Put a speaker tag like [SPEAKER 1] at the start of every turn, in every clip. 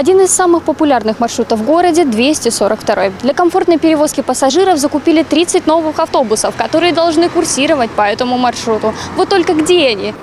[SPEAKER 1] Один из самых популярных маршрутов в городе – 242. Для комфортной перевозки пассажиров закупили 30 новых автобусов, которые должны курсировать по этому маршруту. Вот только где они?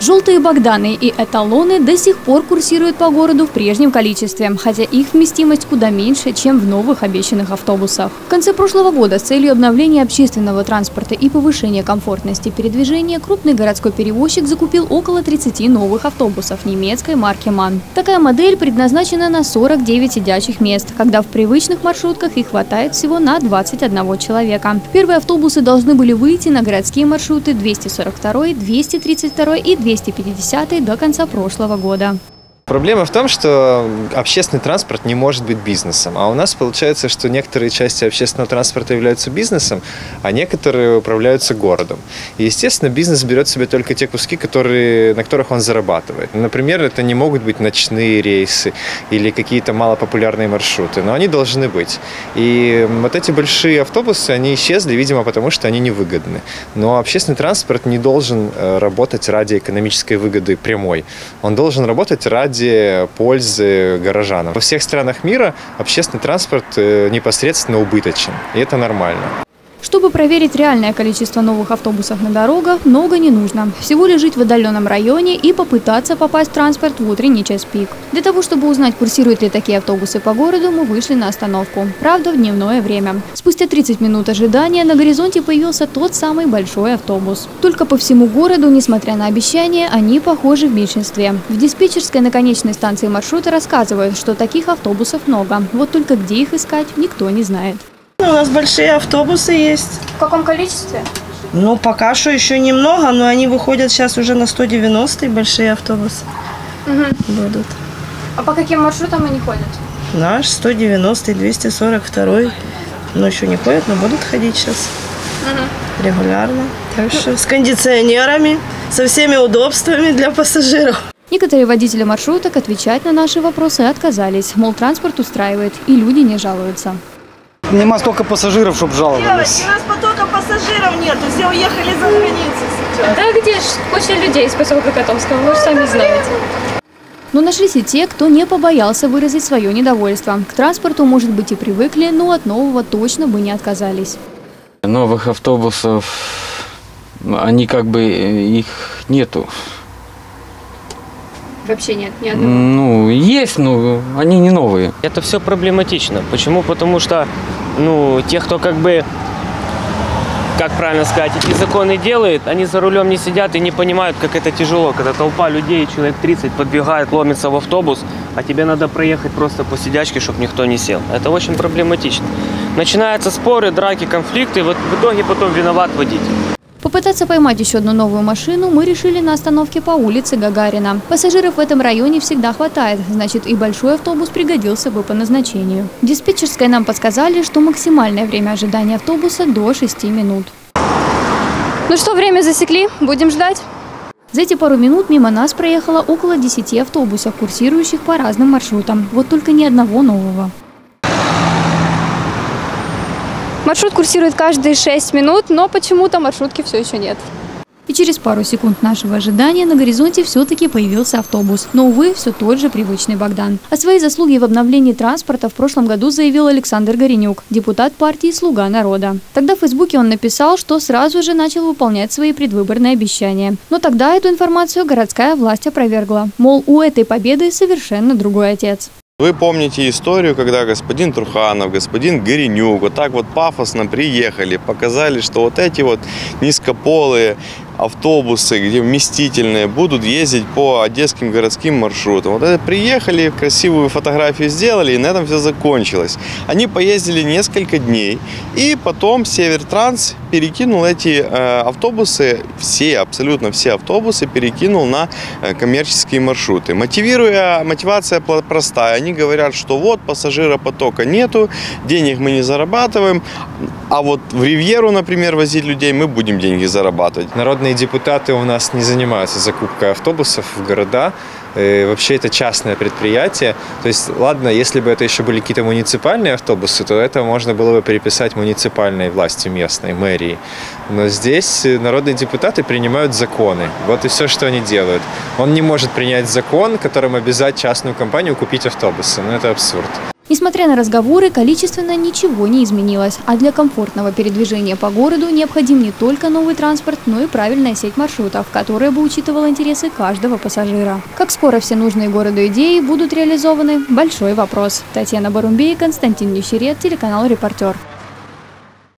[SPEAKER 1] Желтые Богданы и эталоны до сих пор курсируют по городу в прежнем количестве, хотя их вместимость куда меньше, чем в новых обещанных автобусах. В конце прошлого года с целью обновления общественного транспорта и повышения комфортности передвижения крупный городской перевозчик закупил около 30 новых автобусов немецкой марки «Ман». Такая модель предназначена на 49 сидячих мест, когда в привычных маршрутках их хватает всего на 21 человека. Первые автобусы должны были выйти на городские маршруты 242, 232 и 200 250 до конца прошлого года.
[SPEAKER 2] Проблема в том, что общественный транспорт не может быть бизнесом. А у нас получается, что некоторые части общественного транспорта являются бизнесом, а некоторые управляются городом. И, естественно, бизнес берет себе только те куски, которые, на которых он зарабатывает. Например, это не могут быть ночные рейсы или какие-то малопопулярные маршруты, но они должны быть. И вот эти большие автобусы, они исчезли, видимо, потому что они невыгодны. Но общественный транспорт не должен э, работать ради экономической выгоды прямой. Он должен работать ради ради пользы горожанам. Во всех странах мира общественный транспорт э, непосредственно убыточен, и это нормально.
[SPEAKER 1] Чтобы проверить реальное количество новых автобусов на дорогах, много не нужно. Всего лишь жить в отдаленном районе и попытаться попасть в транспорт в утренний час пик. Для того, чтобы узнать, курсируют ли такие автобусы по городу, мы вышли на остановку. Правда, в дневное время. Спустя 30 минут ожидания на горизонте появился тот самый большой автобус. Только по всему городу, несмотря на обещания, они похожи в меньшинстве. В диспетчерской на конечной станции маршрута рассказывают, что таких автобусов много. Вот только где их искать, никто не знает.
[SPEAKER 3] У нас большие автобусы есть.
[SPEAKER 1] В каком количестве?
[SPEAKER 3] Ну, пока что еще немного, но они выходят сейчас уже на 190 большие автобусы
[SPEAKER 1] угу.
[SPEAKER 3] будут.
[SPEAKER 1] А по каким маршрутам они ходят?
[SPEAKER 3] Наш 190 242 но еще не ходят, но будут ходить сейчас угу. регулярно. Так что с кондиционерами, со всеми удобствами для пассажиров.
[SPEAKER 1] Некоторые водители маршруток отвечать на наши вопросы отказались. Мол, транспорт устраивает, и люди не жалуются.
[SPEAKER 4] Нема столько пассажиров, чтобы жаловались.
[SPEAKER 3] у нас потока пассажиров нет, все уехали за границу сейчас.
[SPEAKER 1] Да где ж куча людей из поселка Котовского, вы же сами знаете. Но нашлись и те, кто не побоялся выразить свое недовольство. К транспорту, может быть, и привыкли, но от нового точно бы не отказались.
[SPEAKER 5] Новых автобусов, они как бы, их нету.
[SPEAKER 1] Вообще нет, ни одного?
[SPEAKER 5] Ну, есть, но они не новые.
[SPEAKER 6] Это все проблематично. Почему? Потому что, ну, те, кто как бы как правильно сказать, эти законы делают, они за рулем не сидят и не понимают, как это тяжело, когда толпа людей, человек 30 подбегает, ломится в автобус, а тебе надо проехать просто по сидячке, чтобы никто не сел. Это очень проблематично. Начинаются споры, драки, конфликты, вот в итоге потом виноват водитель.
[SPEAKER 1] Попытаться поймать еще одну новую машину мы решили на остановке по улице Гагарина. Пассажиров в этом районе всегда хватает, значит и большой автобус пригодился бы по назначению. В диспетчерской нам подсказали, что максимальное время ожидания автобуса до 6 минут. Ну что, время засекли? Будем ждать? За эти пару минут мимо нас проехало около 10 автобусов, курсирующих по разным маршрутам. Вот только ни одного нового. Маршрут курсирует каждые 6 минут, но почему-то маршрутки все еще нет. И через пару секунд нашего ожидания на горизонте все-таки появился автобус. Но, увы, все тот же привычный Богдан. О своей заслуге в обновлении транспорта в прошлом году заявил Александр Горенюк, депутат партии «Слуга народа». Тогда в Фейсбуке он написал, что сразу же начал выполнять свои предвыборные обещания. Но тогда эту информацию городская власть опровергла. Мол, у этой победы совершенно другой отец.
[SPEAKER 7] Вы помните историю, когда господин Труханов, господин Горенюк вот так вот пафосно приехали, показали, что вот эти вот низкополые автобусы, где вместительные, будут ездить по одесским городским маршрутам. Вот это приехали, красивую фотографию сделали, и на этом все закончилось. Они поездили несколько дней, и потом Севертранс перекинул эти э, автобусы, все, абсолютно все автобусы перекинул на э, коммерческие маршруты. Мотивируя, мотивация простая. Они говорят, что вот пассажиропотока нету, денег мы не зарабатываем, а вот в Ривьеру, например, возить людей мы будем деньги зарабатывать.
[SPEAKER 2] Народные депутаты у нас не занимаются закупкой автобусов в города. э, вообще это частное предприятие. То есть, ладно, если бы это еще были какие-то муниципальные автобусы, то это можно было бы переписать муниципальной власти местной, мэрии. Но здесь народные депутаты принимают законы. Вот и все, что они делают. Он не может принять закон, которым обязать частную компанию купить автобусы. Ну, это абсурд.
[SPEAKER 1] Несмотря на разговоры, количественно ничего не изменилось. А для комфортного передвижения по городу необходим не только новый транспорт, но и правильная сеть маршрутов, которая бы учитывала интересы каждого пассажира. Как скоро все нужные городу идеи будут реализованы – большой вопрос. Татьяна Барумбей, Константин Нищерет, телеканал «Репортер».